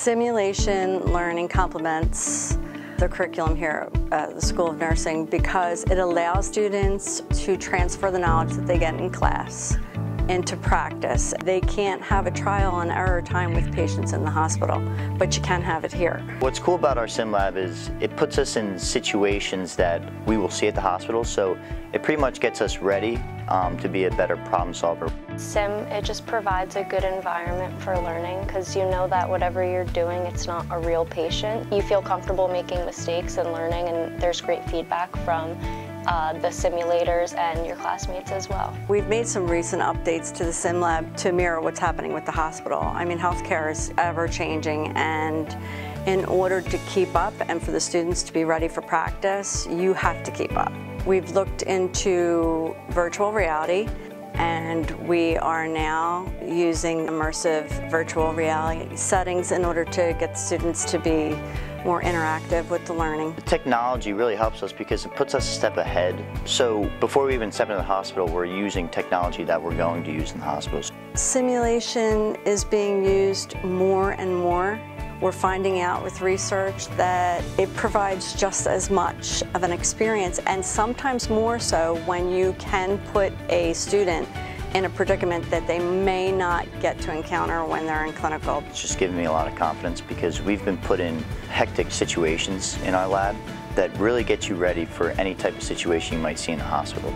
Simulation learning complements the curriculum here at the School of Nursing because it allows students to transfer the knowledge that they get in class into practice. They can't have a trial and error time with patients in the hospital, but you can have it here. What's cool about our sim lab is it puts us in situations that we will see at the hospital, so it pretty much gets us ready um, to be a better problem solver. Sim, it just provides a good environment for learning because you know that whatever you're doing, it's not a real patient. You feel comfortable making mistakes and learning and there's great feedback from uh, the simulators and your classmates as well. We've made some recent updates to the sim lab to mirror what's happening with the hospital. I mean, healthcare is ever changing and in order to keep up and for the students to be ready for practice, you have to keep up. We've looked into virtual reality and we are now using immersive virtual reality settings in order to get students to be more interactive with the learning. The technology really helps us because it puts us a step ahead. So before we even step into the hospital, we're using technology that we're going to use in the hospitals. Simulation is being used more and more. We're finding out with research that it provides just as much of an experience and sometimes more so when you can put a student in a predicament that they may not get to encounter when they're in clinical. It's just given me a lot of confidence because we've been put in hectic situations in our lab that really get you ready for any type of situation you might see in the hospital.